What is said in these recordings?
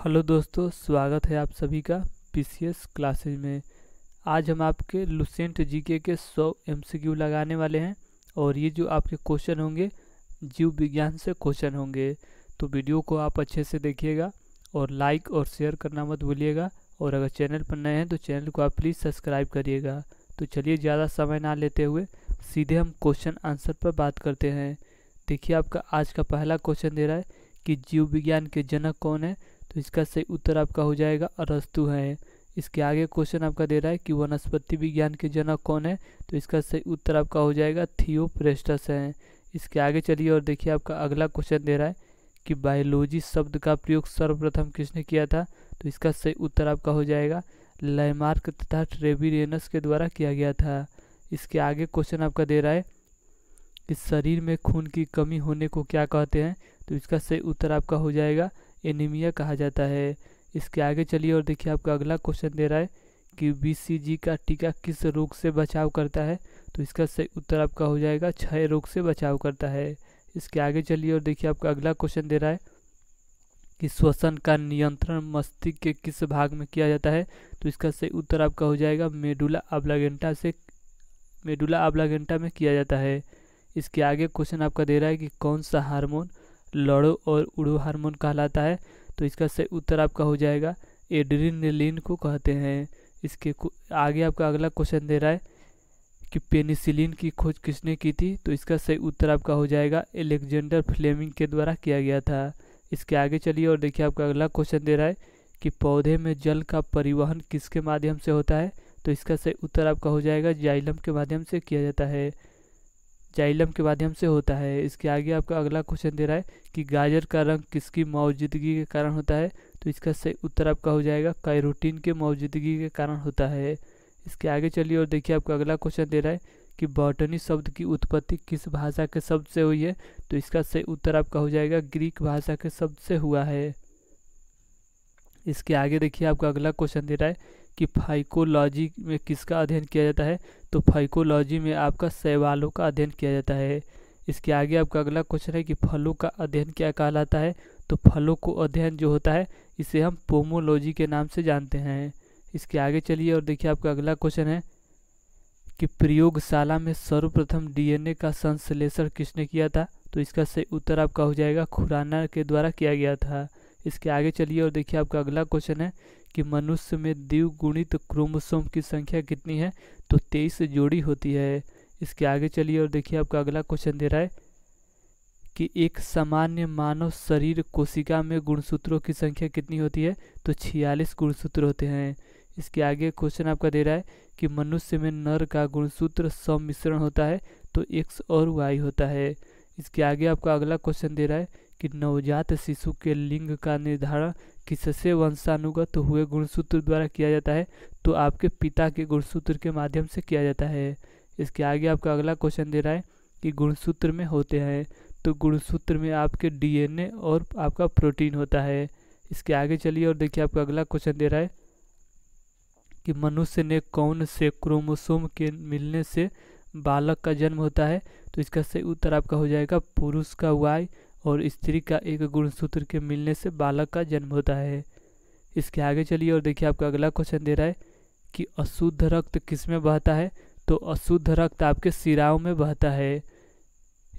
Hello दोस्तों, स्वागत है आप सभी का पीसीएस क्लासेज में। आज हम आपके लुसेंट जीके के 100 एमसीक्यू लगाने वाले हैं और ये जो आपके क्वेश्चन होंगे, जीव विज्ञान से क्वेश्चन होंगे। तो वीडियो को आप अच्छे से देखिएगा और लाइक और शेयर करना मत भूलिएगा और अगर चैनल पर नए हैं तो चैनल को आप प्लीज़ सब्सक्राइब करिएगा। तो चलिए ज़्यादा समय ना लेते हुए सीधे हम क्वेश्चन आंसर पर बात करते हैं। देखिए, आपका आज का पहला क्वेश्चन दे रहा है कि जीव विज्ञान के जनक कौन है? तो इसका सही उत्तर आपका हो जाएगा अरस्तु है। इसके आगे क्वेश्चन आपका दे रहा है कि वनस्पति विज्ञान के जनक कौन है? तो इसका सही उत्तर आपका हो जाएगा थियोप्रेस्टस है। इसके आगे चलिए और देखिए आपका अगला क्वेश्चन दे रहा है कि बायोलॉजी शब्द का प्रयोग सर्वप्रथम किसने किया था? तो इसका सही उत्तर आपका हो जाएगा लैमार्क तथा ट्रेविरेनस के द्वारा किया गया था। इसके आगे क्वेश्चन आपका दे रहा है कि शरीर में खून की कमी होने को क्या कहते हैं? तो इसका सही उत्तर आपका हो जाएगा एनीमिया कहा जाता है। इसके आगे चलिए और देखिए, आपका अगला क्वेश्चन दे रहा है कि बीसीजी का टीका किस रोग से बचाव करता है? तो इसका सही उत्तर आपका हो जाएगा, क्षय रोग से बचाव करता है। इसके आगे चलिए और देखिए, आपका अगला क्वेश्चन दे रहा है कि श्वसन का नियंत्रण मस्तिष्क के किस भाग में किया जाता है? तो इसका सही उत्तर आपका हो जाएगा, मेडुला आब्लागेंटा से, मेडुला आब्लागेंटा में किया जाता है। इसके आगे क्वेश्चन आपका दे रहा है कि कौन सा हार्मोन लड़ो और उड़ो हार्मोन कहलाता है। तो इसका सही उत्तर आपका हो जाएगा, एड्रीनलिन को कहते हैं। इसके आगे आपका अगला क्वेश्चन दे रहा है कि पेनिसिलिन की खोज किसने की थी? तो इसका सही उत्तर आपका हो जाएगा, एलेक्जेंडर फ्लेमिंग के द्वारा किया गया था। इसके आगे चलिए और देखिए आपका अगला क्वेश्चन दे रहा है कि पौधे में जल का परिवहन किसके माध्यम से होता है? तो इसका सही उत्तर आपका हो जाएगा, जाइलम के माध्यम से किया जाता है। जाइलम के माध्यम से होता है। इसके आगे आपका अगला क्वेश्चन दे रहा है कि गाजर का रंग किसकी मौजूदगी के कारण होता है? तो इसका सही उत्तर आपका हो जाएगा, कैरोटीन के मौजूदगी के कारण होता है। इसके आगे चलिए और देखिए आपका अगला क्वेश्चन दे रहा है कि बॉटनी शब्द की उत्पत्ति किस भाषा के शब्द से हुई है? तो इसका सही उत्तर आपका हो जाएगा, ग्रीक भाषा के शब्द से हुआ है। इसके आगे देखिए आपका अगला क्वेश्चन दे रहा है कि फाइकोलॉजी में किसका अध्ययन किया जाता है? तो फाइकोलॉजी में आपका शैवालों का अध्ययन किया जाता है। इसके आगे आपका अगला क्वेश्चन है कि फलों का अध्ययन क्या कहलाता है? तो फलों को अध्ययन जो होता है, इसे हम पोमोलॉजी के नाम से जानते हैं। इसके आगे चलिए और देखिए आपका अगला क्वेश्चन है कि प्रयोगशाला में सर्वप्रथम डीएनए का संश्लेषण किसने किया था? तो इसका सही उत्तर आपका हो जाएगा, खुराना के द्वारा किया गया था। इसके आगे चलिए और देखिए आपका अगला क्वेश्चन है कि मनुष्य में द्विगुणित क्रोमोसोम की संख्या कितनी है? तो तेईस जोड़ी होती है। इसके आगे चलिए और देखिए आपका अगला क्वेश्चन दे रहा है कि एक सामान्य मानव शरीर कोशिका में गुणसूत्रों की संख्या कितनी होती है? तो छियालीस गुणसूत्र होते हैं। इसके आगे क्वेश्चन आपका दे रहा है कि मनुष्य में नर का गुणसूत्र सम्मिश्रण होता है तो एक्स और वाई होता है। इसके आगे आपका अगला क्वेश्चन दे रहा है कि नवजात शिशु के लिंग का निर्धारण किससे वंशानुगत हुए गुणसूत्र द्वारा किया जाता है तो आपके पिता के गुणसूत्र के माध्यम से किया जाता है। इसके आगे आपका अगला क्वेश्चन दे रहा है कि गुणसूत्र में होते हैं तो गुणसूत्र में आपके डीएनए और आपका प्रोटीन होता है। इसके आगे चलिए और देखिए आपका अगला क्वेश्चन दे रहा है कि मनुष्य ने कौन से क्रोमोसोम के मिलने से बालक का जन्म होता है तो इसका सही उत्तर आपका हो जाएगा पुरुष का वाई और स्त्री का एक गुणसूत्र के मिलने से बालक का जन्म होता है। इसके आगे चलिए और देखिए आपका अगला क्वेश्चन दे रहा है कि अशुद्ध रक्त किसमें बहता है? तो अशुद्ध रक्त आपके सिराओं में बहता है।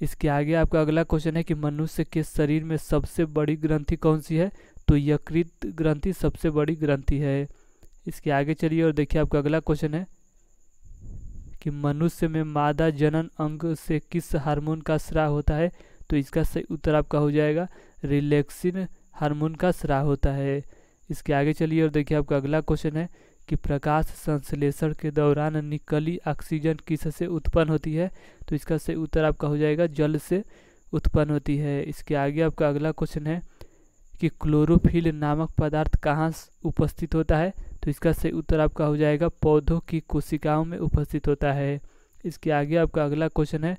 इसके आगे आपका अगला क्वेश्चन है कि मनुष्य के शरीर में सबसे बड़ी ग्रंथि कौन सी है? तो यकृत ग्रंथि सबसे बड़ी ग्रंथि है। इसके आगे चलिए और देखिए आपका अगला क्वेश्चन है कि मनुष्य में मादा जनन अंग से किस हार्मोन का स्राव होता है? तो इसका सही उत्तर आपका हो जाएगा रिलैक्सिन हार्मोन का स्राव होता है। इसके आगे चलिए और देखिए आपका अगला क्वेश्चन है कि प्रकाश संश्लेषण के दौरान निकली ऑक्सीजन किससे उत्पन्न होती है? तो इसका सही उत्तर आपका हो जाएगा जल से उत्पन्न होती है। इसके आगे आपका अगला क्वेश्चन है कि क्लोरोफिल नामक पदार्थ कहाँ उपस्थित होता है? तो इसका सही उत्तर आपका हो जाएगा पौधों की कोशिकाओं में उपस्थित होता है। इसके आगे आपका अगला क्वेश्चन है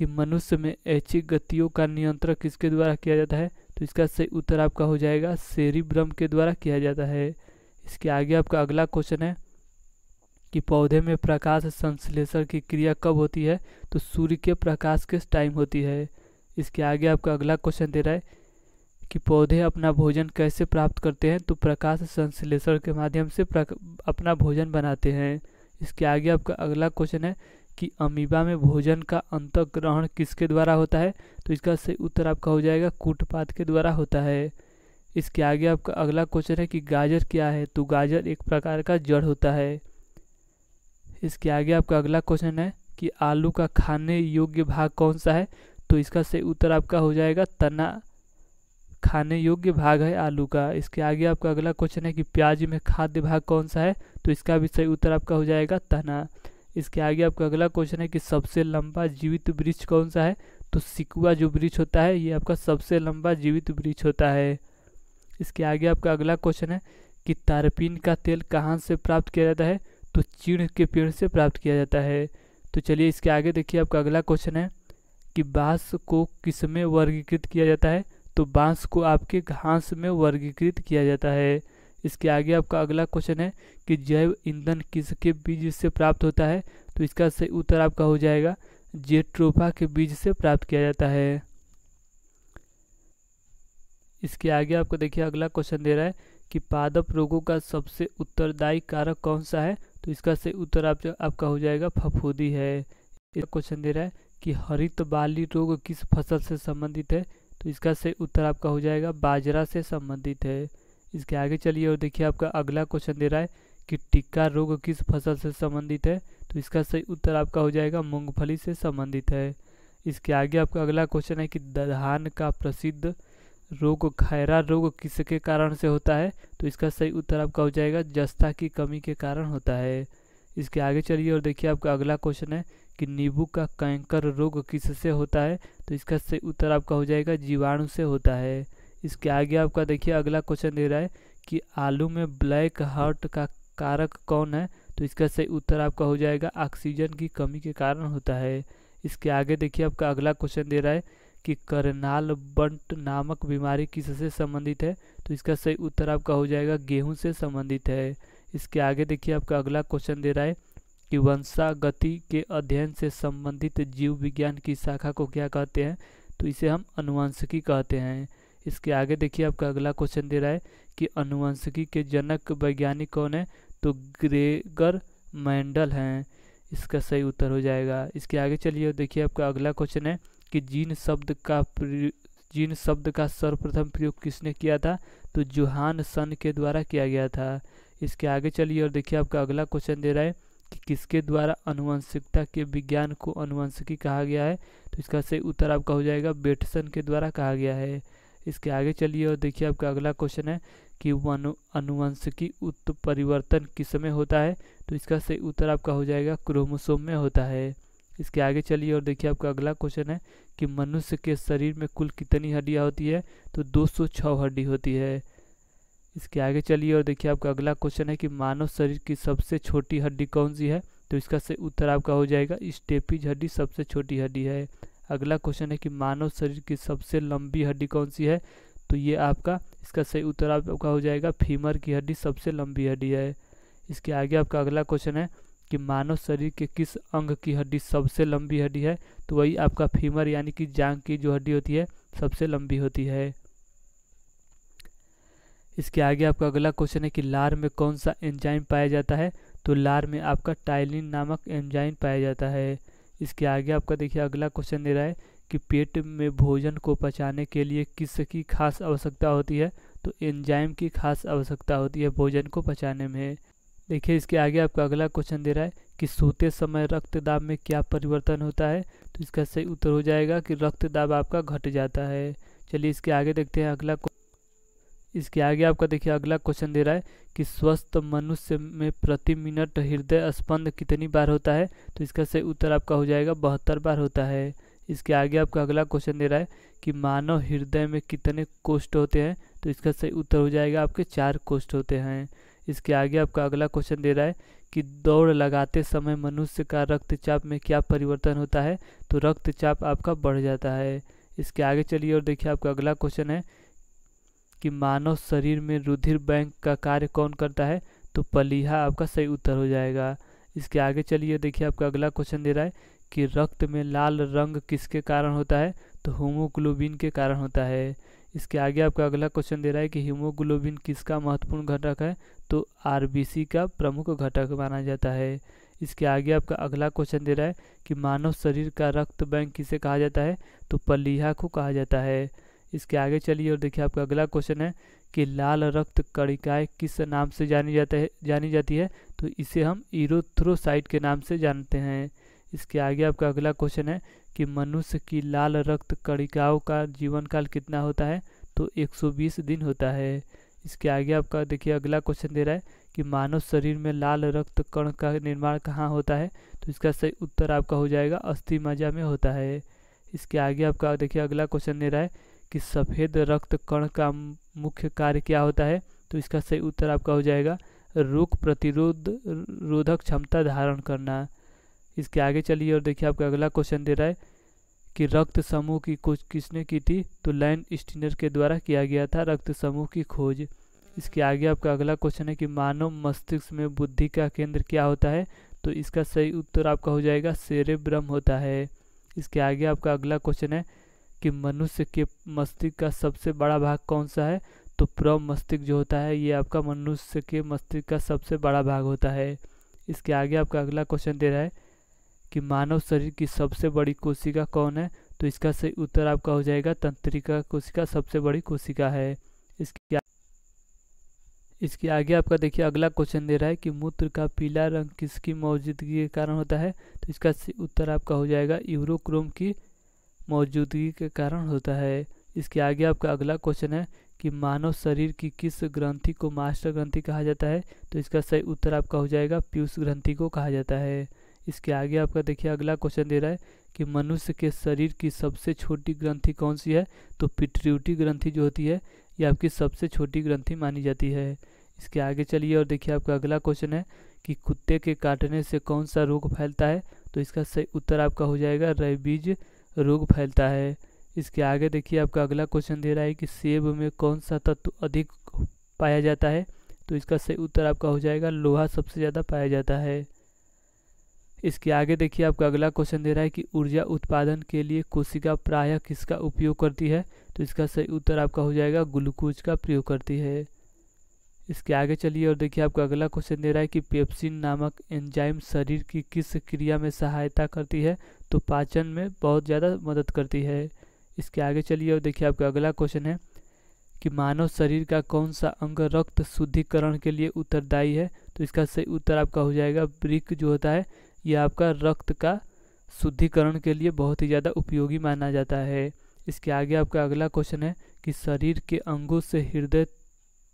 कि मनुष्य में ऐच्छिक गतियों का नियंत्रण किसके द्वारा किया जाता है? तो इसका सही उत्तर आपका हो जाएगा शेरी सेरिब्रम के द्वारा किया जाता है। इसके आगे आपका अगला क्वेश्चन है कि पौधे में प्रकाश संश्लेषण की क्रिया कब होती है? तो सूर्य के प्रकाश किस टाइम होती है। इसके आगे आपका अगला क्वेश्चन दे रहा है कि पौधे अपना भोजन कैसे प्राप्त करते हैं? तो प्रकाश संश्लेषण के माध्यम से अपना भोजन बनाते हैं। इसके आगे आपका अगला क्वेश्चन है कि अमीबा में भोजन का अंतग्रहण किसके द्वारा होता है? तो इसका सही उत्तर आपका हो जाएगा, कूटपात के द्वारा होता है। इसके आगे आपका अगला क्वेश्चन है कि गाजर क्या है? तो गाजर एक प्रकार का जड़ होता है। इसके आगे आपका अगला क्वेश्चन है कि आलू का खाने योग्य भाग कौन सा है? तो इसका सही उत्तर आपका हो जाएगा, तना। खाने योग्य भाग है आलू का। इसके आगे आपका अगला क्वेश्चन है कि प्याज में खाद्य भाग कौन सा है? तो इसका भी सही उत्तर आपका हो जाएगा, तना। इसके आगे आपका अगला क्वेश्चन है कि सबसे लंबा जीवित वृक्ष कौन सा है? तो सिकुआ जो वृक्ष होता है, ये आपका सबसे लंबा जीवित वृक्ष होता है। इसके आगे आपका अगला क्वेश्चन है कि तारपीन का तेल कहाँ से प्राप्त किया जाता है? तो चीड़ के पेड़ से प्राप्त किया जाता है। तो चलिए इसके आगे देखिए आपका अगला क्वेश्चन है कि बाँस को किसमें वर्गीकृत किया जाता है? तो बाँस को आपके घास में वर्गीकृत किया जाता है। इसके आगे आपका अगला क्वेश्चन है कि जैव ईंधन किसके बीज से प्राप्त होता है? तो इसका सही उत्तर आपका हो जाएगा जेट्रोफा के बीज से प्राप्त किया जाता है। इसके आगे आपको देखिए अगला क्वेश्चन दे रहा है कि पादप रोगों का सबसे उत्तरदायी कारक कौन सा है? तो इसका सही उत्तर आप, आपका हो जाएगा फफूदी है। क्वेश्चन दे रहा है कि हरित बाली रोग किस फ़सल से संबंधित है? तो इसका सही उत्तर आपका हो जाएगा बाजरा से संबंधित है। इसके आगे चलिए और देखिए आपका अगला क्वेश्चन दे रहा है कि टिक्का रोग किस फ़सल से संबंधित है? तो इसका सही उत्तर आपका हो जाएगा मूंगफली से संबंधित है। इसके आगे आपका अगला क्वेश्चन है कि धान का प्रसिद्ध रोग, खैरा रोग किसके कारण से होता है? तो इसका सही उत्तर आपका हो जाएगा, जस्ता की कमी के कारण होता है। इसके आगे चलिए और देखिए आपका अगला क्वेश्चन है कि नींबू का कैंकर रोग किससे होता है? तो इसका सही उत्तर आपका हो जाएगा, जीवाणु से होता है। इसके आगे आपका देखिए अगला क्वेश्चन दे रहा है कि आलू में ब्लैक हार्ट का कारक कौन है? तो इसका सही उत्तर आपका हो जाएगा ऑक्सीजन की कमी के कारण होता है। इसके आगे देखिए आपका अगला क्वेश्चन दे रहा है कि करनाल बंट नामक बीमारी किससे संबंधित है? तो इसका सही उत्तर आपका हो जाएगा गेहूँ से संबंधित है। इसके आगे देखिए आपका अगला क्वेश्चन दे रहा है कि वंशागति के अध्ययन से संबंधित जीव विज्ञान की शाखा को क्या कहते हैं? तो इसे हम अनुवंशिकी कहते हैं। इसके आगे देखिए आपका अगला क्वेश्चन दे रहा है कि अनुवंशिकी के जनक वैज्ञानिक कौन है? तो ग्रेगर मैंडल हैं। इसका सही उत्तर हो जाएगा। इसके आगे चलिए, देखिए आपका अगला क्वेश्चन है कि जीन शब्द का जीन शब्द का सर्वप्रथम प्रयोग किसने किया था? तो जुहान सन के द्वारा किया गया था। इसके आगे चलिए और देखिए आपका अगला क्वेश्चन दे रहा है कि किसके द्वारा अनुवंशिकता के विज्ञान को अनुवंशिकी कहा गया है? तो इसका सही उत्तर आपका हो जाएगा, बेटसन के द्वारा कहा गया है। इसके आगे चलिए और देखिए आपका अगला क्वेश्चन है कि अनुवंशिकी उत्परिवर्तन किसमें होता है? तो इसका सही उत्तर आपका हो जाएगा क्रोमोसोम में होता है। इसके आगे चलिए और देखिए आपका अगला क्वेश्चन है कि मनुष्य के शरीर में कुल कितनी हड्डियाँ होती है? तो 206 हड्डी होती है। इसके आगे चलिए और देखिए आपका अगला क्वेश्चन है कि मानव शरीर की सबसे छोटी हड्डी कौन सी है? तो इसका सही उत्तर आपका हो जाएगा स्टेपीज हड्डी, सबसे छोटी हड्डी है। अगला क्वेश्चन है कि मानव शरीर की सबसे लंबी हड्डी कौन सी है? तो ये आपका, इसका सही उत्तर आपका हो जाएगा फीमर की हड्डी सबसे लंबी हड्डी है। इसके आगे आपका अगला क्वेश्चन है कि मानव शरीर के किस अंग की हड्डी सबसे लंबी हड्डी है? तो वही आपका फीमर यानी कि जांग की जो हड्डी होती है, सबसे लंबी होती है। इसके आगे आपका अगला क्वेश्चन है कि लार में कौन सा एंजाइम पाया जाता है? तो लार में आपका टाइलिन नामक एंजाइम पाया जाता है। इसके आगे आपका देखिए अगला क्वेश्चन दे रहा है कि पेट में भोजन को पचाने के लिए किसकी खास आवश्यकता होती है? तो एंजाइम की खास आवश्यकता होती है भोजन को पचाने में। देखिए इसके आगे आपका अगला क्वेश्चन दे रहा है कि सोते समय रक्त दाब में क्या परिवर्तन होता है? तो इसका सही उत्तर हो जाएगा कि रक्त दाब आपका घट जाता है। चलिए इसके आगे देखते हैं अगला इसके आगे आपका देखिए, अगला क्वेश्चन दे रहा है कि स्वस्थ मनुष्य में प्रति मिनट हृदय स्पंद कितनी बार होता है? तो इसका सही उत्तर आपका हो जाएगा, बहत्तर बार होता है। इसके आगे आपका अगला क्वेश्चन दे रहा है कि मानव हृदय में कितने कोष्ठ होते हैं? तो इसका सही उत्तर हो जाएगा, आपके चार कोष्ठ होते हैं। इसके आगे आपका अगला क्वेश्चन दे रहा है कि दौड़ लगाते समय मनुष्य का रक्तचाप में क्या परिवर्तन होता है? तो रक्तचाप आपका बढ़ जाता है। इसके आगे चलिए और देखिए, आपका अगला क्वेश्चन है कि मानव शरीर में रुधिर बैंक का कार्य कौन करता है? तो पलीहा आपका सही उत्तर हो जाएगा। इसके आगे चलिए, देखिए आपका अगला क्वेश्चन दे रहा है कि रक्त में लाल रंग किसके कारण होता है? तो होमोग्लोबिन के कारण होता है। इसके आगे आपका अगला क्वेश्चन दे रहा है कि हीमोग्लोबिन किसका महत्वपूर्ण घटक है? तो आरबीसी का प्रमुख घटक माना जाता है। इसके आगे आपका अगला क्वेश्चन दे रहा है कि मानव शरीर का रक्त बैंक किसे कहा जाता है? तो पलीहा को कहा जाता है। इसके आगे चलिए और देखिए आपका अगला क्वेश्चन है कि लाल रक्त कणिकाएँ किस नाम से जानी जाता है, जानी जाती है? तो इसे हम इरोथ्रोसाइट के नाम से जानते हैं। इसके आगे आपका अगला क्वेश्चन है कि मनुष्य की लाल रक्त कणिकाओं का जीवन काल कितना होता है? तो 120 दिन होता है। इसके आगे आपका देखिए अगला क्वेश्चन दे रहा है कि मानव शरीर में लाल रक्त कण का निर्माण कहाँ होता है? तो इसका सही उत्तर आपका हो जाएगा, अस्थि मज्जा में होता है। इसके आगे आपका देखिए अगला क्वेश्चन दे रहा है कि सफ़ेद रक्त कण का मुख्य कार्य क्या होता है? तो इसका सही उत्तर आपका हो जाएगा रोग प्रतिरोध, रोधक क्षमता धारण करना। इसके आगे चलिए और देखिए आपका अगला क्वेश्चन दे रहा है कि रक्त समूह की खोज किसने की थी? तो लैंड स्टीनर के द्वारा किया गया था रक्त समूह की खोज। इसके आगे आपका अगला क्वेश्चन है कि मानव मस्तिष्क में बुद्धि का केंद्र क्या होता है? तो इसका सही उत्तर आपका हो जाएगा सेरेब्रम होता है। इसके आगे आपका अगला क्वेश्चन है कि मनुष्य के मस्तिष्क का सबसे बड़ा भाग कौन सा है? तो प्र मस्तिष्क जो होता है, ये आपका मनुष्य के मस्तिष्क का सबसे बड़ा भाग होता है। इसके आगे आपका अगला क्वेश्चन दे रहा है कि मानव शरीर की सबसे बड़ी कोशिका कौन है? तो इसका सही उत्तर आपका हो जाएगा, तंत्रिका कोशिका सबसे बड़ी कोशिका है। इसके इसके आगे आपका देखिए, अगला क्वेश्चन दे रहा है कि मूत्र का पीला रंग किसकी मौजूदगी के कारण होता है? तो इसका उत्तर आपका हो जाएगा यूरोक्रोम की मौजूदगी के कारण होता है। इसके आगे आपका अगला क्वेश्चन है कि मानव शरीर की किस ग्रंथि को मास्टर ग्रंथि कहा जाता है? तो इसका सही उत्तर आपका हो जाएगा पीयूष ग्रंथि को कहा जाता है। इसके आगे आपका देखिए अगला क्वेश्चन दे रहा है कि मनुष्य के शरीर की सबसे छोटी ग्रंथि कौन सी है? तो पिट्रियूटी ग्रंथि जो होती है, ये आपकी सबसे छोटी ग्रंथि मानी जाती है। इसके आगे चलिए और देखिए आपका अगला क्वेश्चन है कि कुत्ते के काटने से कौन सा रोग फैलता है? तो इसका सही उत्तर आपका हो जाएगा रेबीज रोग फैलता है। इसके आगे देखिए, आपका अगला क्वेश्चन दे रहा है कि सेब में कौन सा तत्व अधिक पाया जाता है? तो इसका सही उत्तर आपका हो जाएगा, लोहा सबसे ज़्यादा पाया जाता है। इसके आगे देखिए, आपका अगला क्वेश्चन दे रहा है कि ऊर्जा उत्पादन के लिए कोशिका प्रायः किसका उपयोग करती है? तो इसका सही उत्तर आपका हो जाएगा, ग्लूकोज का प्रयोग करती है। इसके आगे चलिए और देखिए आपका अगला क्वेश्चन दे रहा है कि पेप्सिन नामक एंजाइम शरीर की किस क्रिया में सहायता करती है? तो पाचन में बहुत ज़्यादा मदद करती है। इसके आगे चलिए और देखिए आपका अगला क्वेश्चन है कि मानव शरीर का कौन सा अंग रक्त शुद्धिकरण के लिए उत्तरदायी है? तो इसका सही उत्तर आपका हो जाएगा ब्रिक जो होता है, यह आपका रक्त का शुद्धिकरण के लिए बहुत ही ज़्यादा उपयोगी माना जाता है। इसके आगे आपका अगला क्वेश्चन है कि शरीर के अंगों से हृदय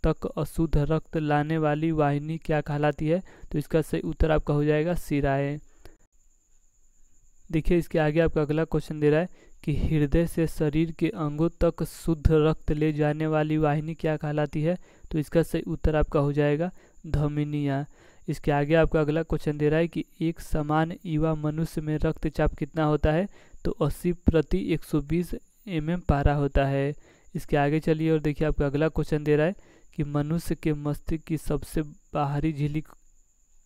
तक अशुद्ध रक्त लाने वाली वाहिनी क्या कहलाती है? तो इसका सही उत्तर आपका हो जाएगा सिराए देखिए, इसके आगे आपका अगला क्वेश्चन दे रहा है कि हृदय से शरीर के अंगों तक शुद्ध रक्त ले जाने वाली वाहिनी क्या कहलाती है? तो इसका सही उत्तर आपका हो जाएगा धमिनिया। इसके आगे आपका अगला क्वेश्चन दे रहा है कि एक समान युवा मनुष्य में रक्तचाप कितना होता है? तो 80 प्रति 120 एम पारा होता है। इसके आगे चलिए और देखिए आपका अगला क्वेश्चन दे रहा है कि मनुष्य के मस्तिष्क की सबसे बाहरी झिल्ली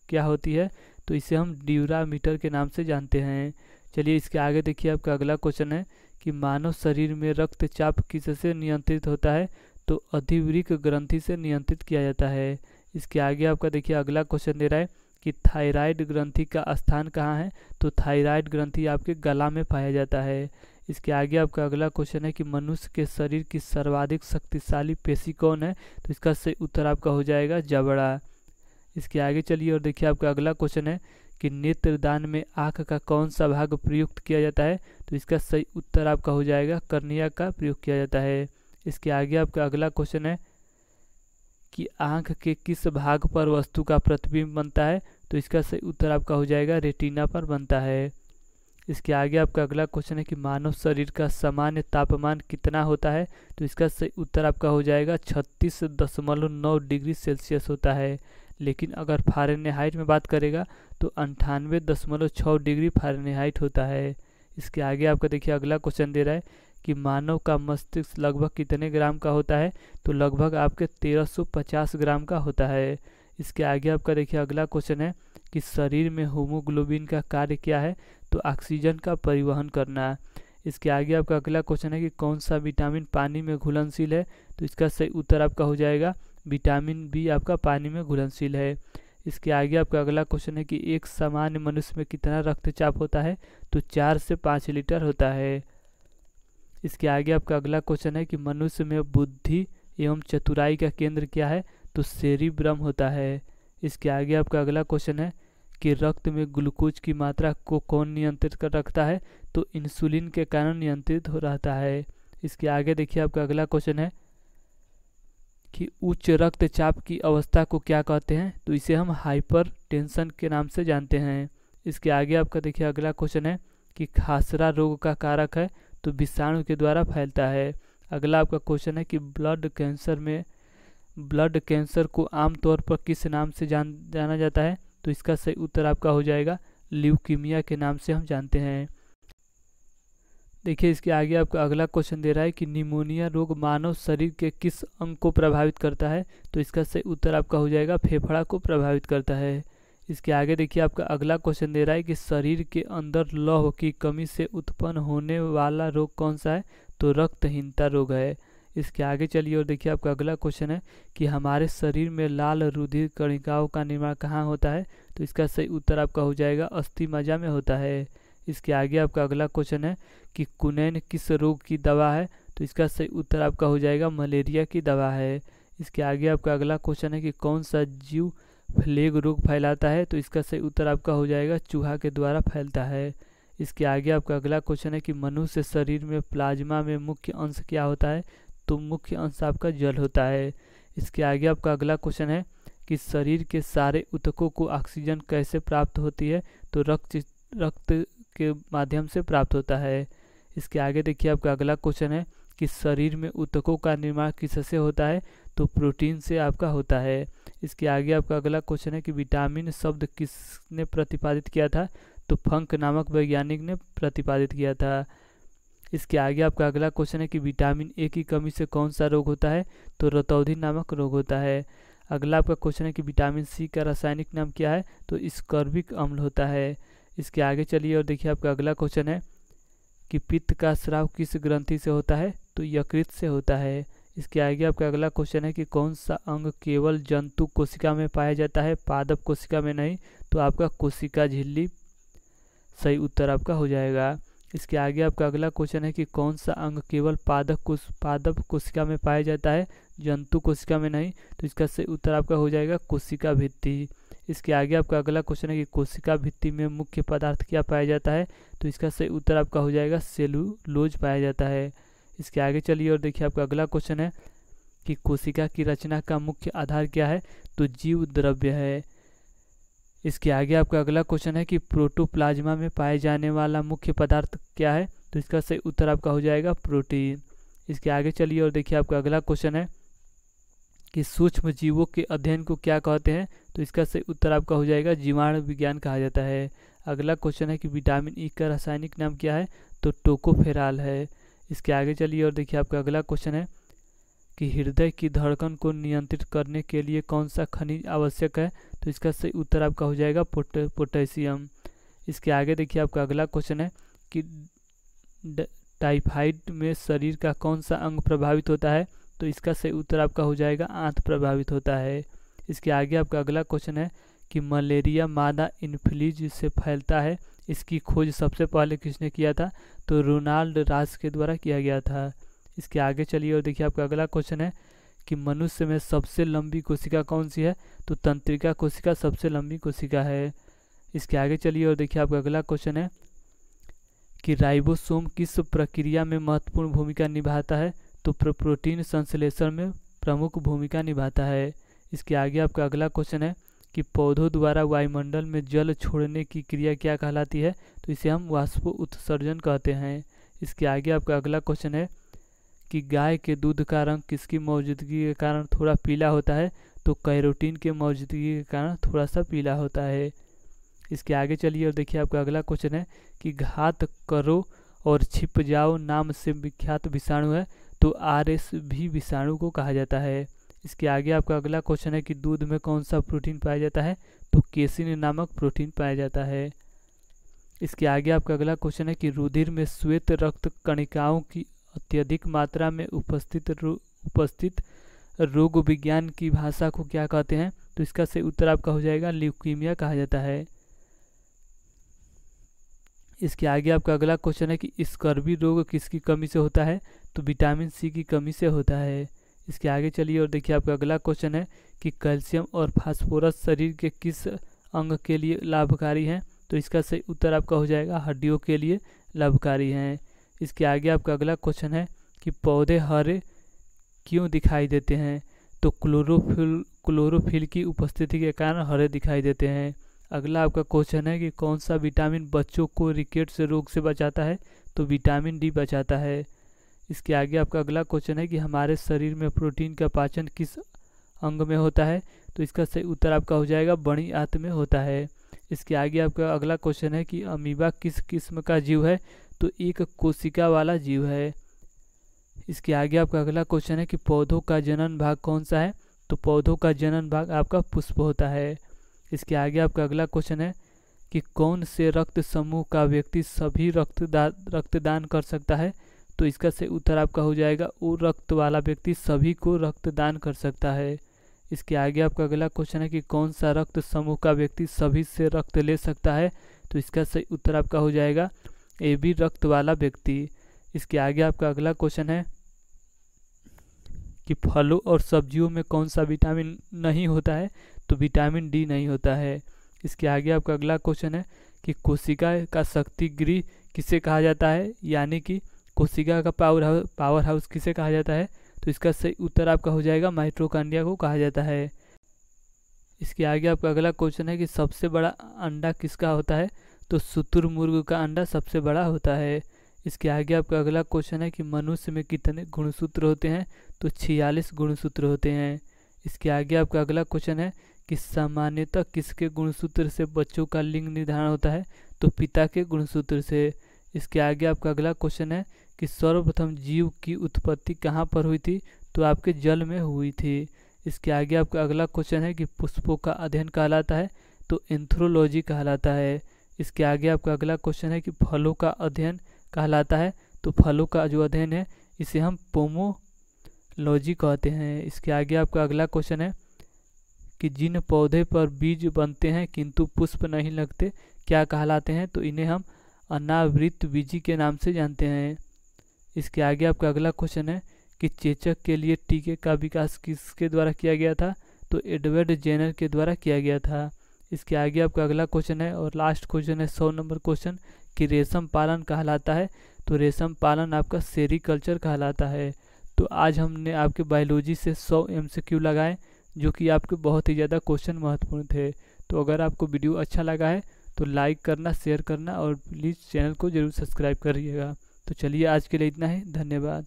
क्या होती है? तो इसे हम ड्यूरामीटर के नाम से जानते हैं। चलिए इसके आगे देखिए आपका अगला क्वेश्चन है कि मानव शरीर में रक्तचाप किससे नियंत्रित होता है? तो अधिवृक ग्रंथि से नियंत्रित किया जाता है। इसके आगे आपका देखिए अगला क्वेश्चन दे रहा है कि थायराइड ग्रंथि का स्थान कहाँ है? तो थायराइड ग्रंथि आपके गला में पाया जाता है। इसके आगे आपका अगला क्वेश्चन है कि मनुष्य के शरीर की सर्वाधिक शक्तिशाली पेशी कौन है? तो इसका सही उत्तर आपका हो जाएगा जबड़ा। इसके आगे चलिए और देखिए आपका अगला क्वेश्चन है कि नेत्रदान में आँख का कौन सा भाग प्रयुक्त किया जाता है? तो इसका सही उत्तर आपका हो जाएगा कर्निया का प्रयोग किया जाता है। इसके आगे आपका अगला क्वेश्चन है कि आँख के किस भाग पर वस्तु का प्रतिबिंब बनता है? तो इसका सही उत्तर आपका हो जाएगा रेटिना पर बनता है। इसके आगे आपका अगला क्वेश्चन है कि मानव शरीर का सामान्य तापमान कितना होता है? तो इसका सही उत्तर आपका हो जाएगा छत्तीस दशमलव नौ डिग्री सेल्सियस होता है। लेकिन अगर फारेनहाइट में बात करेगा तो अंठानवे दशमलव छः डिग्री फारेनहाइट होता है। इसके आगे आपका देखिए, अगला क्वेश्चन दे रहा है कि मानव का मस्तिष्क लगभग कितने ग्राम का होता है? तो लगभग आपके 1350 ग्राम का होता है। इसके आगे आपका देखिए, अगला क्वेश्चन है कि शरीर में होमोग्लोबिन का कार्य क्या है? तो ऑक्सीजन का परिवहन करना है। इसके आगे आपका अगला क्वेश्चन है कि कौन सा विटामिन पानी में घुलनशील है? तो इसका सही उत्तर आपका हो जाएगा विटामिन बी आपका पानी में घुलनशील है। इसके आगे आपका अगला क्वेश्चन है कि एक सामान्य मनुष्य में कितना रक्तचाप होता है? तो चार से पाँच लीटर होता है। इसके आगे आपका अगला क्वेश्चन है कि मनुष्य में बुद्धि एवं चतुराई का केंद्र क्या है? तो सेरिब्रम होता है। इसके आगे आपका अगला क्वेश्चन है कि रक्त में ग्लूकोज की मात्रा को कौन नियंत्रित कर रखता है? तो इंसुलिन के कारण नियंत्रित हो रहता है। इसके आगे देखिए आपका अगला क्वेश्चन है कि उच्च रक्तचाप की अवस्था को क्या कहते हैं? तो इसे हम हाइपर टेंशन के नाम से जानते हैं। इसके आगे आपका देखिए अगला क्वेश्चन है कि खासरा रोग का कारक है तो विषाणु के द्वारा फैलता है। अगला आपका क्वेश्चन है कि ब्लड कैंसर में, ब्लड कैंसर को आमतौर पर किस नाम से जान, जाना जाता है? तो इसका सही उत्तर आपका हो जाएगा ल्यूकीमिया के नाम से हम जानते हैं। देखिए, इसके आगे आपका अगला क्वेश्चन दे रहा है कि निमोनिया रोग मानव शरीर के किस अंग को प्रभावित करता है? तो इसका सही उत्तर आपका हो जाएगा फेफड़ा को प्रभावित करता है। इसके आगे देखिए, आपका अगला क्वेश्चन दे रहा है कि शरीर के अंदर लौह की कमी से उत्पन्न होने वाला रोग कौन सा है? तो रक्तहीनता रोग है। इसके आगे चलिए और देखिए आपका अगला क्वेश्चन है कि हमारे शरीर में लाल रुधिर कणिकाओं का निर्माण कहाँ होता है? तो इसका सही उत्तर आपका हो जाएगा अस्थि मज़ा में होता है। इसके आगे आपका अगला क्वेश्चन है कि कुनैन किस रोग की दवा है? तो इसका सही उत्तर आपका हो जाएगा मलेरिया की दवा है। इसके आगे आपका अगला क्वेश्चन है कि कौन सा जीव फ्लेग रोग फैलाता है? तो इसका सही उत्तर आपका हो जाएगा चूहा के द्वारा फैलता है। इसके आगे आपका अगला क्वेश्चन है कि मनुष्य शरीर में प्लाज्मा में मुख्य अंश क्या होता है? तो मुख्य अंश आपका जल होता है। इसके आगे आपका अगला क्वेश्चन है कि शरीर के सारे उतकों को ऑक्सीजन कैसे प्राप्त होती है? तो रक्त रक्त के माध्यम से प्राप्त होता है। इसके आगे देखिए आपका अगला क्वेश्चन है कि शरीर में उतकों का निर्माण किससे होता है? तो प्रोटीन से आपका होता है। इसके आगे आपका अगला क्वेश्चन है कि विटामिन शब्द किसने प्रतिपादित किया था? तो फंक नामक वैज्ञानिक ने प्रतिपादित किया था। इसके आगे आपका अगला क्वेश्चन है कि विटामिन ए की कमी से कौन सा रोग होता है? तो रतौधी नामक रोग होता है। अगला आपका क्वेश्चन है कि विटामिन सी का रासायनिक नाम क्या है? तो स्कर्बिक अम्ल होता है। इसके आगे चलिए और देखिए आपका अगला क्वेश्चन है कि पित्त का स्राव किस ग्रंथि से होता है? तो यकृत से होता है। इसके आगे आपका अगला क्वेश्चन है कि कौन सा अंग केवल जंतु कोशिका में पाया जाता है? पादप कोशिका में नहीं। तो आपका कोशिका झिल्ली। सही उत्तर आपका हो जाएगा। इसके आगे आपका अगला क्वेश्चन है कि कौन सा अंग केवल पादक कोश पादप कोशिका में पाया जाता है, जंतु कोशिका में नहीं? तो इसका सही उत्तर आपका हो जाएगा कोशिका भित्ति। इसके आगे आपका अगला क्वेश्चन है कि कोशिका भित्ति में मुख्य पदार्थ क्या पाया जाता है? तो इसका सही उत्तर आपका हो जाएगा सेलुलोज पाया जाता है। इसके आगे चलिए और देखिए आपका अगला क्वेश्चन है कि कोशिका की रचना का मुख्य आधार क्या है? तो जीव द्रव्य है। इसके आगे आपका अगला क्वेश्चन है कि प्रोटोप्लाज्मा में पाए जाने वाला मुख्य पदार्थ क्या है? तो इसका सही उत्तर आपका हो जाएगा प्रोटीन इसके आगे चलिए और देखिए आपका अगला क्वेश्चन है कि सूक्ष्म जीवों के अध्ययन को क्या कहते हैं? तो इसका सही उत्तर आपका हो जाएगा जीवाणु विज्ञान कहा जाता है. अगला क्वेश्चन है कि विटामिन ई का रासायनिक नाम क्या है? तो टोकोफेराल है. इसके आगे चलिए और देखिए आपका अगला क्वेश्चन है कि हृदय की धड़कन को नियंत्रित करने के लिए कौन सा खनिज आवश्यक है? तो इसका सही उत्तर आपका हो जाएगा पोट, पोटेशियम। इसके आगे देखिए आपका अगला क्वेश्चन है कि टाइफाइड में शरीर का कौन सा अंग प्रभावित होता है? तो इसका सही उत्तर आपका हो जाएगा आंत प्रभावित होता है। इसके आगे आपका अगला क्वेश्चन है कि मलेरिया मादा इन्फ्लूज से फैलता है। इसकी खोज सबसे पहले किसने किया था? तो रोनाल्ड राज के द्वारा किया गया था। इसके आगे चलिए और देखिए आपका अगला क्वेश्चन है कि मनुष्य में सबसे लंबी कोशिका कौन सी है? तो तंत्रिका कोशिका सबसे लंबी कोशिका है। इसके आगे चलिए और देखिए आपका अगला क्वेश्चन है कि राइबोसोम किस प्रक्रिया में महत्वपूर्ण भूमिका निभाता है? तो प्रोटीन संश्लेषण में प्रमुख भूमिका निभाता है। इसके आगे आपका अगला क्वेश्चन है कि पौधों द्वारा वायुमंडल में जल छोड़ने की क्रिया क्या कहलाती है? तो इसे हम वाष्प उत्सर्जन कहते हैं। इसके आगे आपका अगला क्वेश्चन है कि गाय के दूध का रंग किसकी मौजूदगी के कारण थोड़ा पीला होता है तो कैरोटीन के मौजूदगी के कारण थोड़ा सा पीला होता है। इसके आगे चलिए और देखिए आपका अगला क्वेश्चन है कि घात करो और छिप जाओ नाम से विख्यात विषाणु है तो आर एस भी विषाणु को कहा जाता है। इसके आगे आपका अगला क्वेश्चन है कि दूध में कौन सा प्रोटीन पाया जाता है तो केसिन नामक प्रोटीन पाया जाता है। इसके आगे आपका अगला क्वेश्चन है कि रुधिर में श्वेत रक्त कणिकाओं की अत्यधिक मात्रा में उपस्थित उपस्थित रोग विज्ञान की भाषा को क्या कहते हैं? तो इसका सही उत्तर आपका हो जाएगा ल्यूकीमिया कहा जाता है। इसके आगे आपका अगला क्वेश्चन है कि स्कर्वी रोग किसकी कमी से होता है? तो विटामिन सी की कमी से होता है। इसके आगे चलिए और देखिए आपका अगला क्वेश्चन है कि कैल्शियम और फास्फोरस शरीर के किस अंग के लिए लाभकारी हैं? तो इसका सही उत्तर आपका हो जाएगा, हड्डियों के लिए लाभकारी हैं। इसके आगे आपका अगला क्वेश्चन है कि पौधे हरे क्यों दिखाई देते हैं? तो क्लोरोफिल क्लोरोफिल की उपस्थिति के कारण हरे दिखाई देते हैं। अगला आपका क्वेश्चन है कि कौन सा विटामिन बच्चों को रिकेट से रोग से बचाता है? तो विटामिन डी बचाता है। इसके आगे आपका अगला क्वेश्चन है कि हमारे शरीर में प्रोटीन का पाचन किस अंग में होता है? तो इसका सही उत्तर आपका हो जाएगा, बड़ी आंत में होता है। इसके आगे आपका अगला क्वेश्चन है कि अमीबा किस किस्म का जीव है? तो एक कोशिका वाला जीव है। इसके आगे आपका अगला क्वेश्चन है कि पौधों का जनन भाग कौन सा है? तो पौधों का जनन भाग आपका पुष्प होता है। इसके आगे आपका अगला क्वेश्चन है कि कौन से रक्त समूह का व्यक्ति सभी रक्तदान रक्तदान कर सकता है? तो इसका से उत्तर आपका हो जाएगा, वो रक्त वाला व्यक्ति सभी को रक्तदान कर सकता है। इसके आगे आपका अगला क्वेश्चन है कि कौन सा रक्त समूह का व्यक्ति सभी से रक्त ले सकता है? तो इसका सही उत्तर आपका हो जाएगा ए बी रक्त वाला व्यक्ति। इसके आगे आपका अगला क्वेश्चन है कि फलों और सब्जियों में कौन सा विटामिन नहीं होता है? तो विटामिन डी नहीं होता है। इसके आगे आपका अगला क्वेश्चन है कि कोशिका का शक्ति गृह किसे कहा जाता है? यानी कि कोशिका का पावर हाउस पावर हाउस किसे कहा जाता है? तो इसका सही उत्तर आपका हो जाएगा माइट्रोकांडिया को कहा जाता है। इसके आगे आपका अगला क्वेश्चन है कि सबसे बड़ा अंडा किसका होता है? तो सुतुर मुर्ग का अंडा सबसे बड़ा होता है। इसके आगे आपका अगला क्वेश्चन है कि मनुष्य में कितने गुणसूत्र होते हैं? तो छियालीस गुणसूत्र होते हैं। इसके आगे आपका अगला क्वेश्चन है कि सामान्यतः किसके गुणसूत्र से बच्चों का लिंग निर्धारण होता है? तो पिता के गुणसूत्र से। इसके आगे आपका अगला क्वेश्चन है कि सर्वप्रथम जीव की उत्पत्ति कहाँ पर हुई थी? तो आपके जल में हुई थी। इसके आगे आपका अगला क्वेश्चन है कि पुष्पों का अध्ययन कहलाता है? तो एंथ्रोलॉजी कहलाता है। इसके आगे आपका अगला क्वेश्चन है कि फलों का अध्ययन कहलाता है। तो फलों का जो अध्ययन है, इसे हम पोमोलॉजी कहते हैं। इसके आगे आपका अगला क्वेश्चन है कि जिन पौधे पर बीज बनते हैं, किंतु पुष्प नहीं लगते, क्या कहलाते हैं? तो इन्हें हम अनावृत बीजी के नाम से जानते हैं। इसके आगे आपका अगला क्वेश्चन है कि चेचक के लिए टीके का विकास किसके द्वारा किया गया था? तो एडवर्ड जेनर के द्वारा किया गया था। इसके आगे आपका अगला क्वेश्चन है और लास्ट क्वेश्चन है सौ नंबर क्वेश्चन कि रेशम पालन कहलाता है। तो रेशम पालन आपका सेरिकल्चर कहलाता है। तो आज हमने आपके बायोलॉजी से सौ एम लगाए, जो कि आपके बहुत ही ज़्यादा क्वेश्चन महत्वपूर्ण थे। तो अगर आपको वीडियो अच्छा लगा है तो लाइक करना शेयर करना और प्लीज़ चैनल को ज़रूर सब्सक्राइब करिएगा। तो चलिए आज के लिए इतना ही। धन्यवाद।